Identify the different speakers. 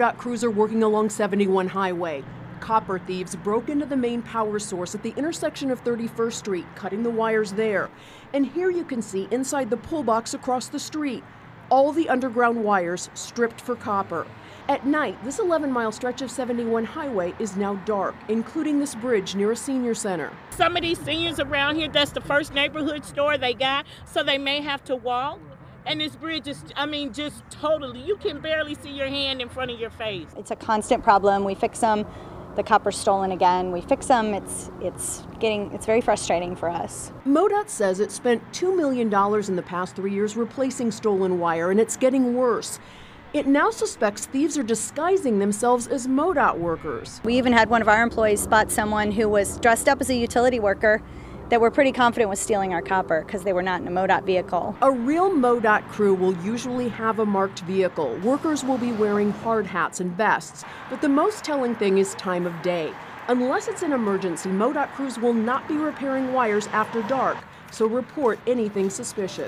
Speaker 1: Are working along 71 Highway. Copper thieves broke into the main power source at the intersection of 31st Street, cutting the wires there. And here you can see inside the pull box across the street, all the underground wires stripped for copper. At night, this 11 mile stretch of 71 Highway is now dark, including this bridge near a senior center.
Speaker 2: Some of these seniors around here, that's the first neighborhood store they got, so they may have to walk. And this bridge is, I mean, just totally, you can barely see your hand in front of your face.
Speaker 3: It's a constant problem. We fix them. The copper's stolen again. We fix them. It's it's getting it's very frustrating for us.
Speaker 1: MoDOT says it spent $2 million in the past three years replacing stolen wire, and it's getting worse. It now suspects thieves are disguising themselves as MoDOT workers.
Speaker 3: We even had one of our employees spot someone who was dressed up as a utility worker that we're pretty confident was stealing our copper because they were not in a MoDOT vehicle.
Speaker 1: A real MoDOT crew will usually have a marked vehicle. Workers will be wearing hard hats and vests, but the most telling thing is time of day. Unless it's an emergency, MoDOT crews will not be repairing wires after dark, so report anything suspicious.